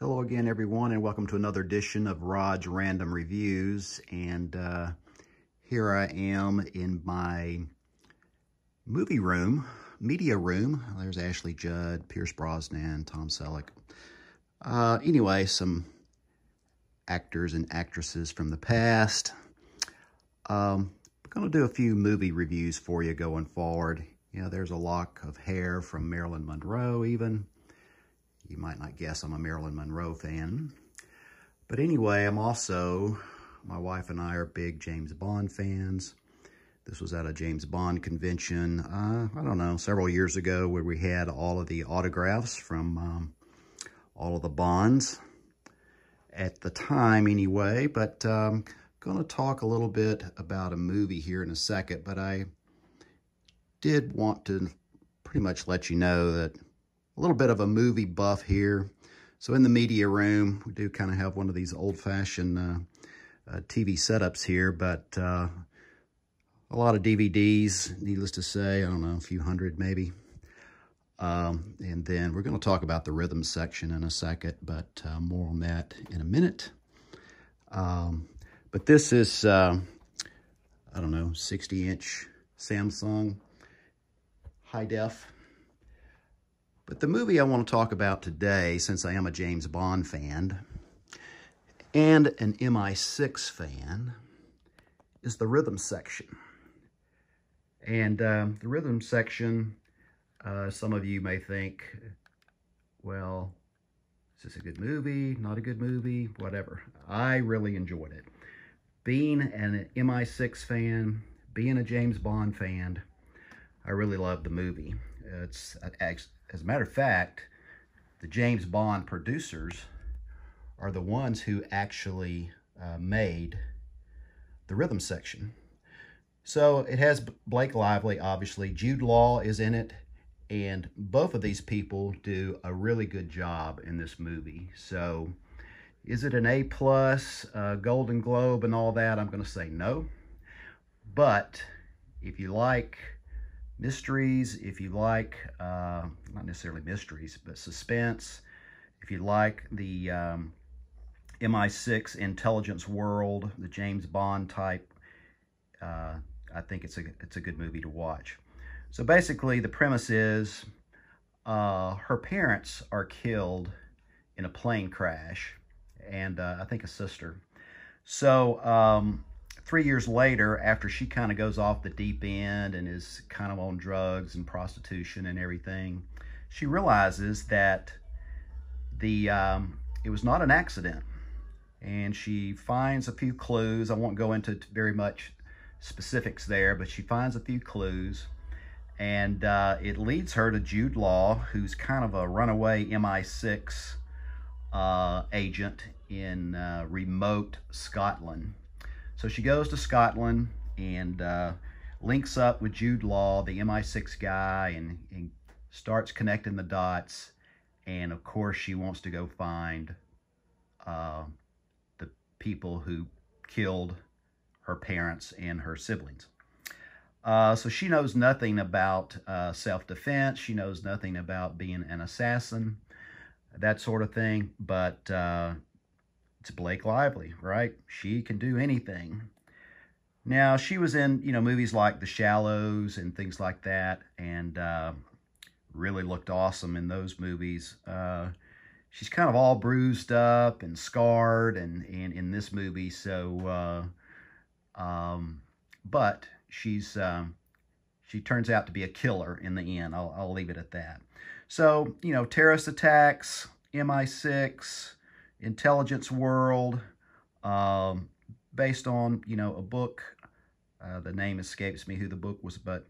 Hello again, everyone, and welcome to another edition of Rod's Random Reviews. And uh, here I am in my movie room, media room. There's Ashley Judd, Pierce Brosnan, Tom Selleck. Uh, anyway, some actors and actresses from the past. Um, I'm going to do a few movie reviews for you going forward. You know, there's a lock of hair from Marilyn Monroe even. You might not guess I'm a Marilyn Monroe fan. But anyway, I'm also, my wife and I are big James Bond fans. This was at a James Bond convention, uh, I don't know, several years ago where we had all of the autographs from um, all of the Bonds at the time anyway. But um, going to talk a little bit about a movie here in a second. But I did want to pretty much let you know that a little bit of a movie buff here. So in the media room, we do kind of have one of these old-fashioned uh, uh, TV setups here, but uh, a lot of DVDs, needless to say, I don't know, a few hundred maybe. Um, and then we're going to talk about the rhythm section in a second, but uh, more on that in a minute. Um, but this is, uh, I don't know, 60-inch Samsung high def but the movie I want to talk about today, since I am a James Bond fan and an MI6 fan, is the rhythm section. And um, the rhythm section, uh, some of you may think, well, is this a good movie? Not a good movie? Whatever. I really enjoyed it. Being an MI6 fan, being a James Bond fan, I really loved the movie. It's as a matter of fact, the James Bond producers are the ones who actually uh, made the rhythm section. So it has Blake Lively, obviously. Jude Law is in it. And both of these people do a really good job in this movie. So is it an A plus, uh, Golden Globe and all that? I'm going to say no. But if you like mysteries, if you like, uh, not necessarily mysteries, but suspense, if you like the um, MI6 intelligence world, the James Bond type, uh, I think it's a, it's a good movie to watch. So basically, the premise is uh, her parents are killed in a plane crash, and uh, I think a sister. So um, three years later, after she kind of goes off the deep end and is kind of on drugs and prostitution and everything, she realizes that the um, it was not an accident. And she finds a few clues. I won't go into very much specifics there, but she finds a few clues. And uh, it leads her to Jude Law, who's kind of a runaway MI6 uh, agent in uh, remote Scotland. So she goes to Scotland and uh, links up with Jude Law, the MI6 guy, and, and starts connecting the dots. And of course, she wants to go find uh, the people who killed her parents and her siblings. Uh, so she knows nothing about uh, self-defense. She knows nothing about being an assassin, that sort of thing. But uh, it's Blake Lively, right? She can do anything. Now, she was in, you know, movies like The Shallows and things like that, and uh, really looked awesome in those movies. Uh, she's kind of all bruised up and scarred and, and in this movie, so, uh, um, but she's, um, she turns out to be a killer in the end. I'll, I'll leave it at that. So, you know, terrorist attacks, MI6, intelligence world, um, based on, you know, a book. Uh, the name escapes me who the book was, but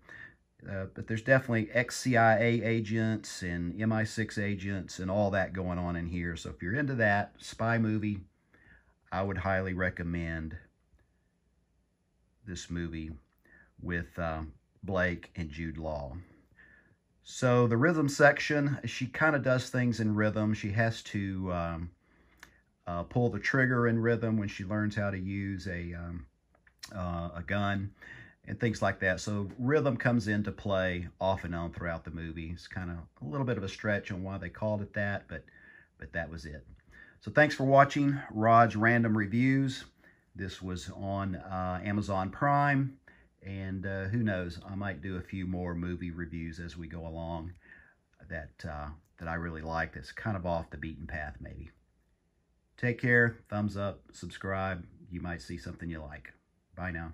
uh, but there's definitely ex-CIA agents and MI6 agents and all that going on in here. So if you're into that spy movie, I would highly recommend this movie with uh, Blake and Jude Law. So the rhythm section, she kind of does things in rhythm. She has to um, uh, pull the trigger in rhythm when she learns how to use a, um, uh, a gun and things like that. So rhythm comes into play off and on throughout the movie. It's kind of a little bit of a stretch on why they called it that, but but that was it. So thanks for watching Rod's Random Reviews. This was on uh, Amazon Prime. And uh, who knows, I might do a few more movie reviews as we go along that, uh, that I really like that's kind of off the beaten path maybe. Take care, thumbs up, subscribe. You might see something you like. Bye now.